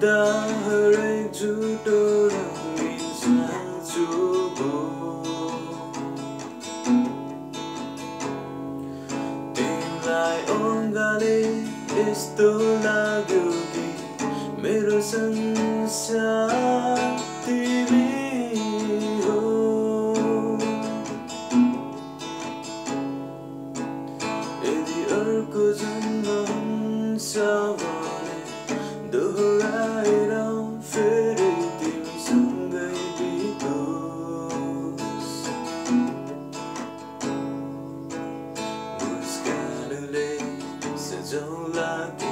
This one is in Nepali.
देख्दा हरेक झुटो यस्तो लाग्यो कि मेरो संसार तिमी हो यदि अर्को जन्म हुन्छ भने don't love